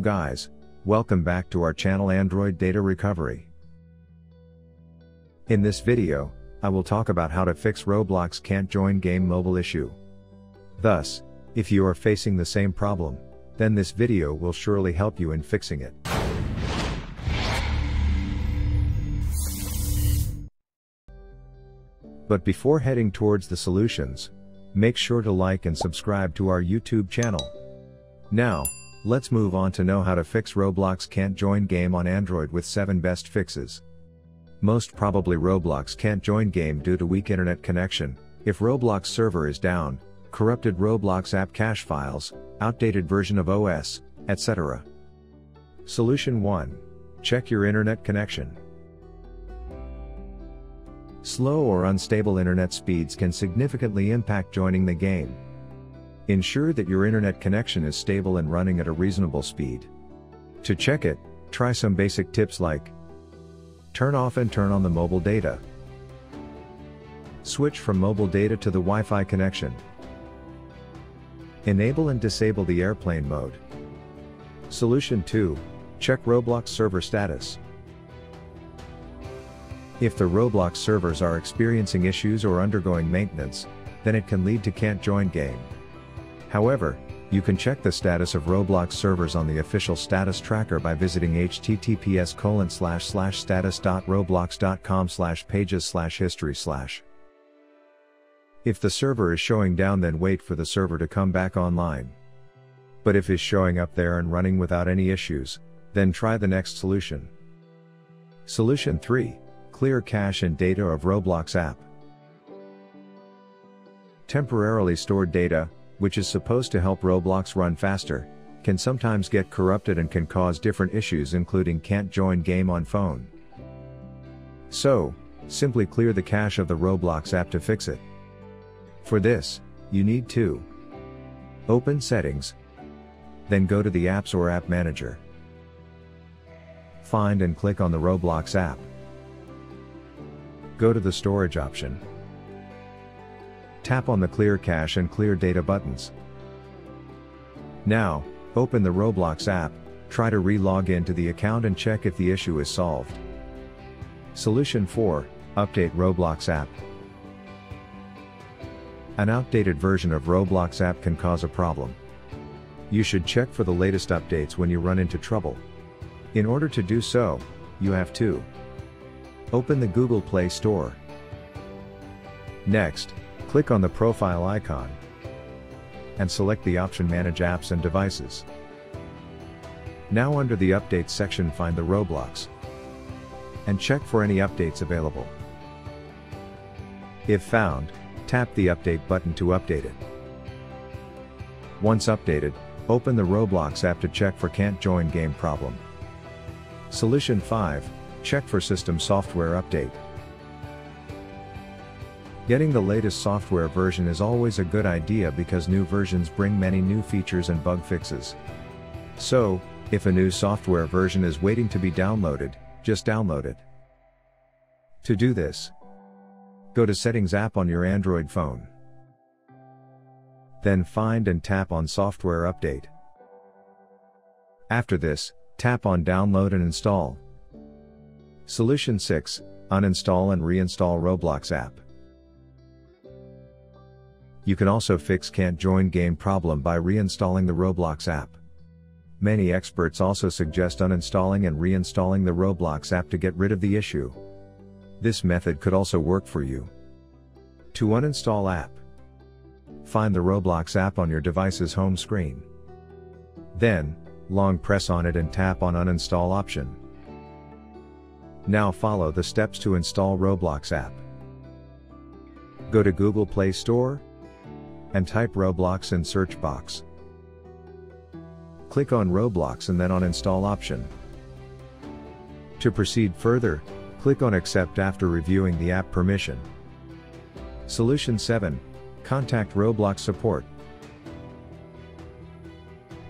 Guys, welcome back to our channel Android Data Recovery. In this video, I will talk about how to fix Roblox can't join game mobile issue. Thus, if you are facing the same problem, then this video will surely help you in fixing it. But before heading towards the solutions, make sure to like and subscribe to our YouTube channel. Now, let's move on to know how to fix Roblox can't join game on Android with 7 best fixes. Most probably Roblox can't join game due to weak internet connection, if Roblox server is down, corrupted Roblox app cache files, outdated version of OS, etc. Solution 1. Check your internet connection. Slow or unstable internet speeds can significantly impact joining the game. Ensure that your internet connection is stable and running at a reasonable speed. To check it, try some basic tips like Turn off and turn on the mobile data. Switch from mobile data to the Wi-Fi connection. Enable and disable the airplane mode. Solution 2. Check Roblox server status. If the Roblox servers are experiencing issues or undergoing maintenance, then it can lead to can't join game. However, you can check the status of Roblox servers on the official status tracker by visiting https slash slash status.roblox.com slash pages slash history slash. If the server is showing down then wait for the server to come back online. But if is showing up there and running without any issues, then try the next solution. Solution 3 Clear cache and data of Roblox app. Temporarily stored data, which is supposed to help Roblox run faster, can sometimes get corrupted and can cause different issues including can't join game on phone. So, simply clear the cache of the Roblox app to fix it. For this, you need to Open Settings, then go to the Apps or App Manager. Find and click on the Roblox app. Go to the storage option. Tap on the clear cache and clear data buttons. Now, open the Roblox app, try to re-log into the account and check if the issue is solved. Solution 4, Update Roblox app. An outdated version of Roblox app can cause a problem. You should check for the latest updates when you run into trouble. In order to do so, you have to Open the Google Play Store. Next, click on the profile icon and select the option Manage Apps and Devices. Now under the Updates section find the Roblox and check for any updates available. If found, tap the Update button to update it. Once updated, open the Roblox app to check for can't join game problem. Solution 5, Check for system software update. Getting the latest software version is always a good idea because new versions bring many new features and bug fixes. So, if a new software version is waiting to be downloaded, just download it. To do this, go to Settings app on your Android phone. Then find and tap on Software Update. After this, tap on Download and Install. Solution 6 Uninstall and reinstall Roblox app. You can also fix can't join game problem by reinstalling the Roblox app. Many experts also suggest uninstalling and reinstalling the Roblox app to get rid of the issue. This method could also work for you. To uninstall app, find the Roblox app on your device's home screen. Then, long press on it and tap on uninstall option. Now follow the steps to install Roblox app. Go to Google Play Store and type Roblox in search box. Click on Roblox and then on install option. To proceed further, click on accept after reviewing the app permission. Solution 7. Contact Roblox support.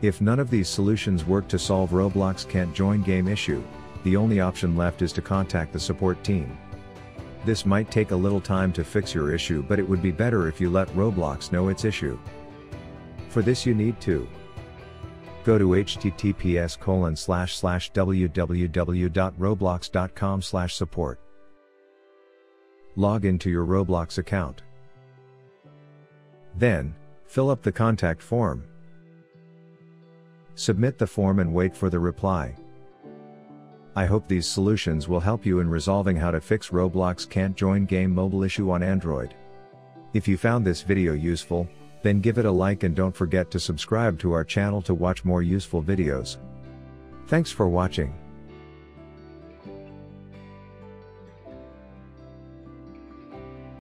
If none of these solutions work to solve Roblox can't join game issue, the only option left is to contact the support team. This might take a little time to fix your issue but it would be better if you let Roblox know its issue. For this you need to Go to https colon slash slash www.roblox.com slash support. Log into your Roblox account. Then, fill up the contact form. Submit the form and wait for the reply. I hope these solutions will help you in resolving how to fix Roblox can't join game mobile issue on Android. If you found this video useful, then give it a like and don't forget to subscribe to our channel to watch more useful videos. Thanks for watching.